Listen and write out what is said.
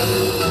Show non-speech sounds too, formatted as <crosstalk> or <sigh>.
Oh. <gasps> <gasps>